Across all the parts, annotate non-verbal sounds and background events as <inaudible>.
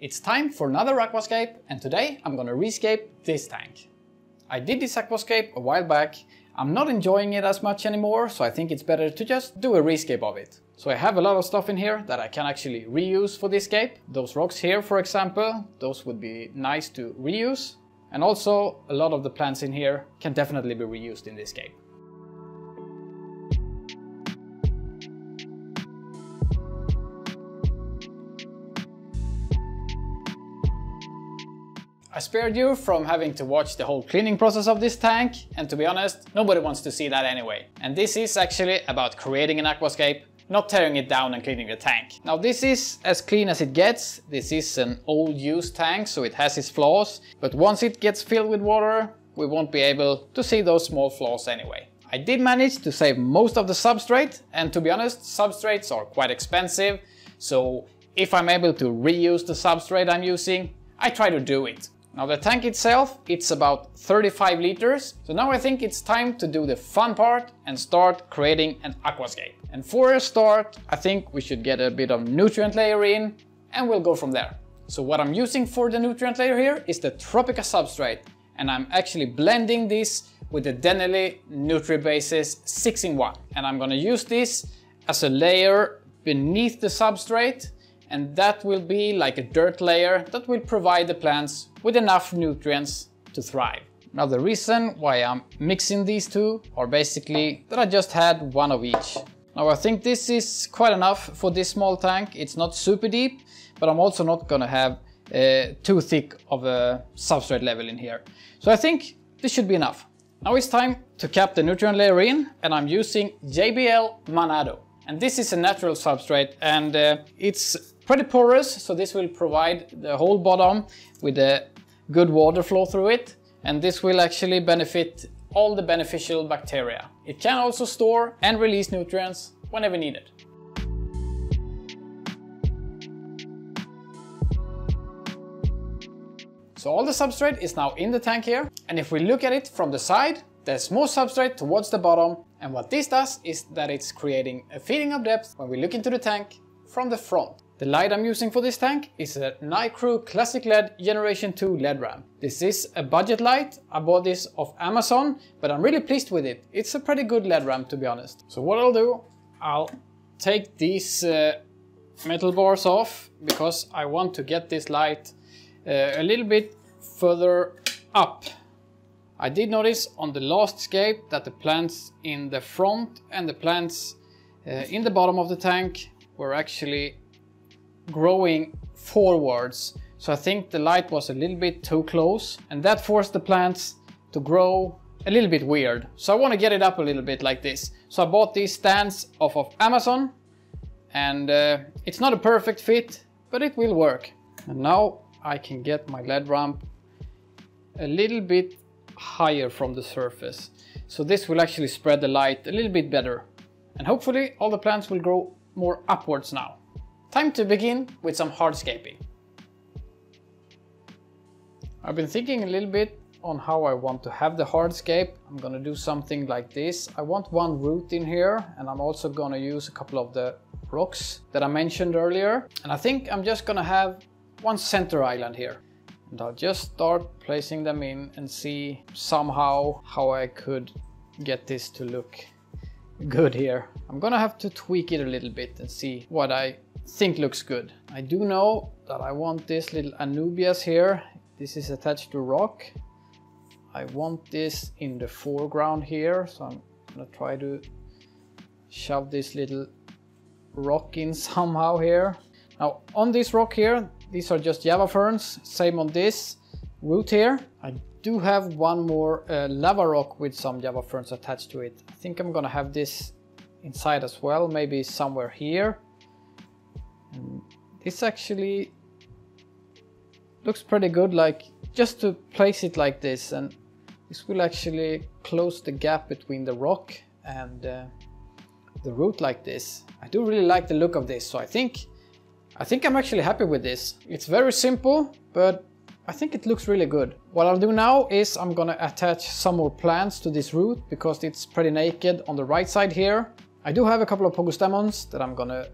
It's time for another aquascape and today I'm gonna rescape this tank. I did this aquascape a while back, I'm not enjoying it as much anymore so I think it's better to just do a rescape of it. So I have a lot of stuff in here that I can actually reuse for this scape. Those rocks here for example, those would be nice to reuse. And also a lot of the plants in here can definitely be reused in this scape. I spared you from having to watch the whole cleaning process of this tank, and to be honest, nobody wants to see that anyway. And this is actually about creating an aquascape, not tearing it down and cleaning the tank. Now this is as clean as it gets, this is an old used tank so it has its flaws, but once it gets filled with water, we won't be able to see those small flaws anyway. I did manage to save most of the substrate, and to be honest, substrates are quite expensive, so if I'm able to reuse the substrate I'm using, I try to do it. Now the tank itself, it's about 35 liters. So now I think it's time to do the fun part and start creating an aquascape. And for a start, I think we should get a bit of nutrient layer in and we'll go from there. So what I'm using for the nutrient layer here is the Tropica substrate. And I'm actually blending this with the Dennerle NutriBasis 6 in 1. And I'm gonna use this as a layer beneath the substrate and that will be like a dirt layer that will provide the plants with enough nutrients to thrive. Now the reason why I'm mixing these two are basically that I just had one of each. Now I think this is quite enough for this small tank. It's not super deep, but I'm also not gonna have uh, too thick of a substrate level in here. So I think this should be enough. Now it's time to cap the nutrient layer in and I'm using JBL Manado. And this is a natural substrate and uh, it's pretty porous, so this will provide the whole bottom with a good water flow through it. And this will actually benefit all the beneficial bacteria. It can also store and release nutrients whenever needed. So all the substrate is now in the tank here. And if we look at it from the side, there's more substrate towards the bottom. And what this does is that it's creating a feeding of depth when we look into the tank from the front. The light I'm using for this tank is a Nicrew Classic LED Generation 2 LED ramp. This is a budget light, I bought this off Amazon, but I'm really pleased with it. It's a pretty good LED ramp to be honest. So what I'll do, I'll take these uh, metal bars off because I want to get this light uh, a little bit further up. I did notice on the last scape that the plants in the front and the plants uh, in the bottom of the tank were actually growing forwards. So I think the light was a little bit too close and that forced the plants to grow a little bit weird. So I want to get it up a little bit like this. So I bought these stands off of Amazon and uh, it's not a perfect fit, but it will work. And now I can get my LED ramp a little bit higher from the surface. So this will actually spread the light a little bit better. And hopefully all the plants will grow more upwards now. Time to begin with some hardscaping. I've been thinking a little bit on how I want to have the hardscape. I'm gonna do something like this. I want one root in here and I'm also gonna use a couple of the rocks that I mentioned earlier. And I think I'm just gonna have one center island here. And I'll just start placing them in and see somehow how I could get this to look good here. I'm gonna have to tweak it a little bit and see what I think looks good. I do know that I want this little Anubias here. This is attached to rock. I want this in the foreground here, so I'm gonna try to shove this little rock in <laughs> somehow here. Now on this rock here, these are just Java ferns, same on this root here. I do have one more uh, lava rock with some Java ferns attached to it. I think I'm gonna have this inside as well, maybe somewhere here. This actually looks pretty good, like just to place it like this and this will actually close the gap between the rock and uh, the root like this. I do really like the look of this, so I think I think I'm actually happy with this. It's very simple, but I think it looks really good. What I'll do now is I'm gonna attach some more plants to this root because it's pretty naked on the right side here. I do have a couple of pogostemons that I'm gonna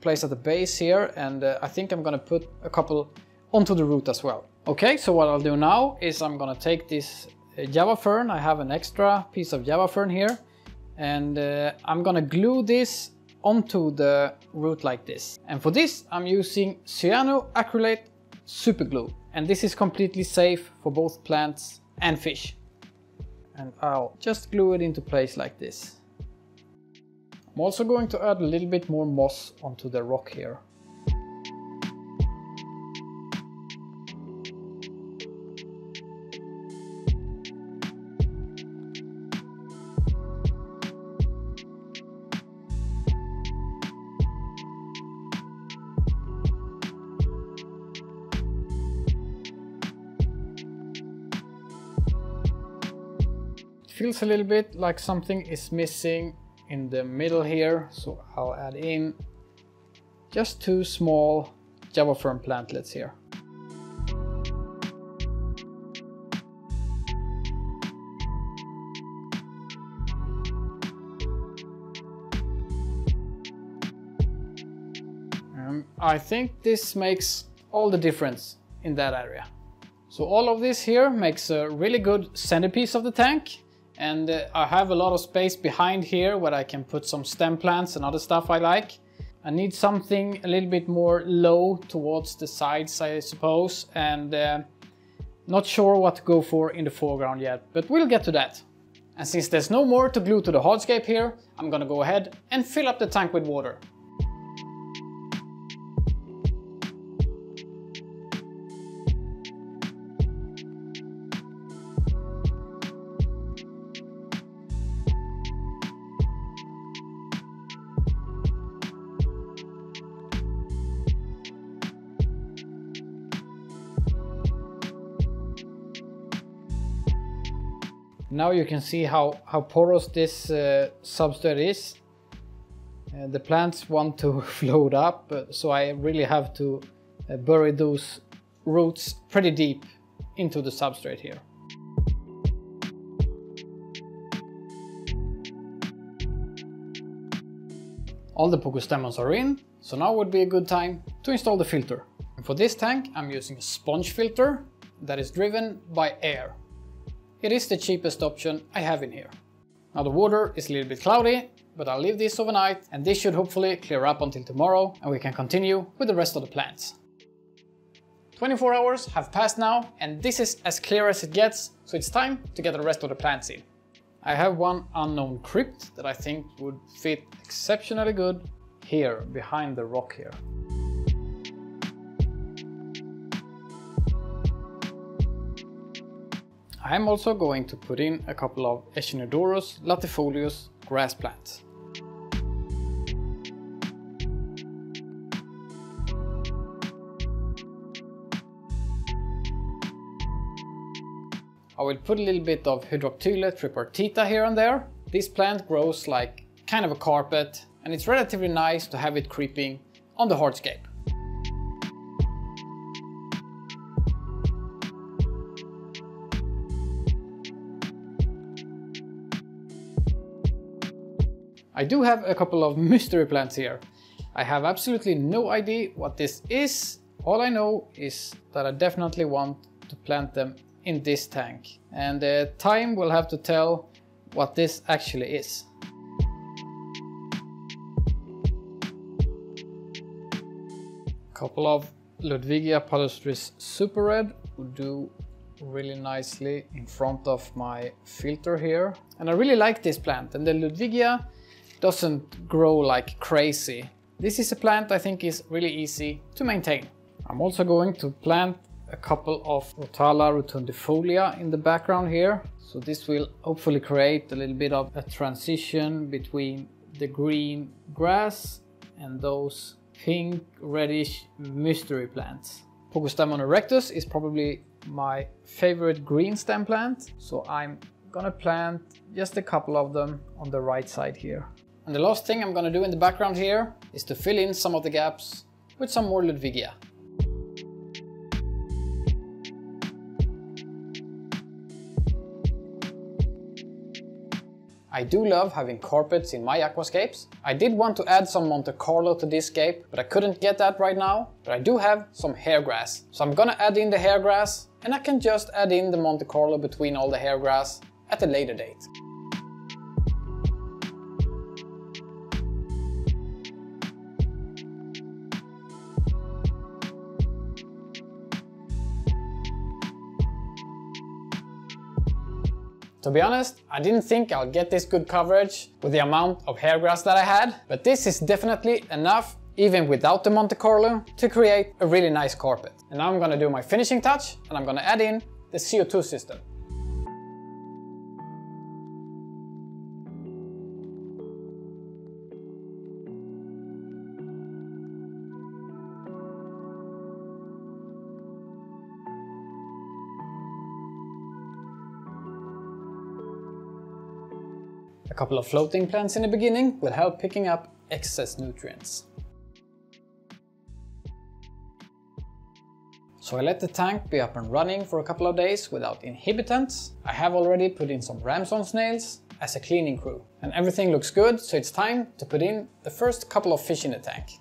place at the base here and uh, I think I'm gonna put a couple onto the root as well. Okay, so what I'll do now is I'm gonna take this uh, Java fern, I have an extra piece of Java fern here, and uh, I'm gonna glue this onto the root like this. And for this I'm using cyanoacrylate super glue and this is completely safe for both plants and fish. And I'll just glue it into place like this. I'm also going to add a little bit more moss onto the rock here. feels a little bit like something is missing in the middle here so I'll add in just two small Java fern plantlets here. Um, I think this makes all the difference in that area. So all of this here makes a really good centerpiece of the tank and uh, I have a lot of space behind here where I can put some stem plants and other stuff I like. I need something a little bit more low towards the sides I suppose and uh, not sure what to go for in the foreground yet, but we'll get to that. And since there's no more to glue to the hardscape here, I'm gonna go ahead and fill up the tank with water. Now you can see how, how porous this uh, substrate is. Uh, the plants want to <laughs> float up, uh, so I really have to uh, bury those roots pretty deep into the substrate here. All the Pogostemons are in, so now would be a good time to install the filter. And for this tank I'm using a sponge filter that is driven by air. It is the cheapest option I have in here. Now the water is a little bit cloudy, but I'll leave this overnight and this should hopefully clear up until tomorrow and we can continue with the rest of the plants. 24 hours have passed now and this is as clear as it gets, so it's time to get the rest of the plants in. I have one unknown crypt that I think would fit exceptionally good here behind the rock here. I'm also going to put in a couple of Echinodorus latifolius grass plants. I will put a little bit of Hydroctyle tripartita here and there. This plant grows like kind of a carpet and it's relatively nice to have it creeping on the hardscape. I do have a couple of mystery plants here. I have absolutely no idea what this is. All I know is that I definitely want to plant them in this tank. And uh, time will have to tell what this actually is. Couple of Ludwigia palustris super red would do really nicely in front of my filter here. And I really like this plant and the Ludwigia doesn't grow like crazy. This is a plant I think is really easy to maintain. I'm also going to plant a couple of Rotala rotundifolia in the background here. So this will hopefully create a little bit of a transition between the green grass and those pink reddish mystery plants. Pogostemon erectus is probably my favorite green stem plant. So I'm gonna plant just a couple of them on the right side here. And the last thing I'm gonna do in the background here is to fill in some of the gaps with some more Ludwigia. I do love having carpets in my aquascapes. I did want to add some Monte Carlo to this scape, but I couldn't get that right now. But I do have some hairgrass. So I'm gonna add in the hairgrass and I can just add in the Monte Carlo between all the hairgrass at a later date. To be honest, I didn't think I'll get this good coverage with the amount of hair grass that I had, but this is definitely enough, even without the Monte Carlo, to create a really nice carpet. And now I'm gonna do my finishing touch, and I'm gonna add in the CO2 system. Couple of floating plants in the beginning will help picking up excess nutrients. So I let the tank be up and running for a couple of days without inhibitants. I have already put in some Ramshorn snails as a cleaning crew. And everything looks good, so it's time to put in the first couple of fish in the tank.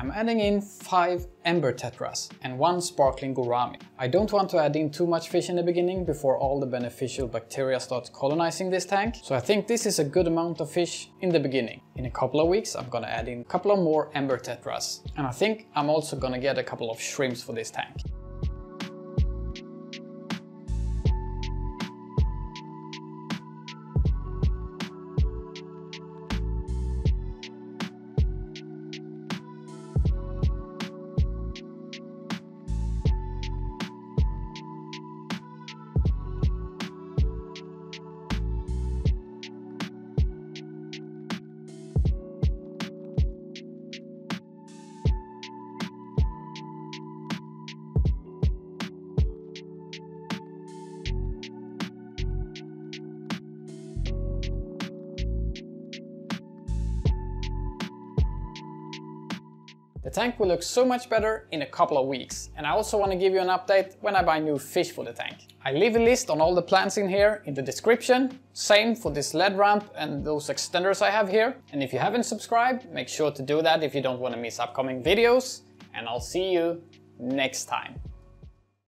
I'm adding in 5 ember tetras and 1 sparkling gourami. I don't want to add in too much fish in the beginning before all the beneficial bacteria start colonizing this tank, so I think this is a good amount of fish in the beginning. In a couple of weeks I'm gonna add in a couple of more ember tetras, and I think I'm also gonna get a couple of shrimps for this tank. The tank will look so much better in a couple of weeks. And I also want to give you an update when I buy new fish for the tank. I leave a list on all the plants in here in the description. Same for this LED ramp and those extenders I have here. And if you haven't subscribed, make sure to do that if you don't want to miss upcoming videos. And I'll see you next time.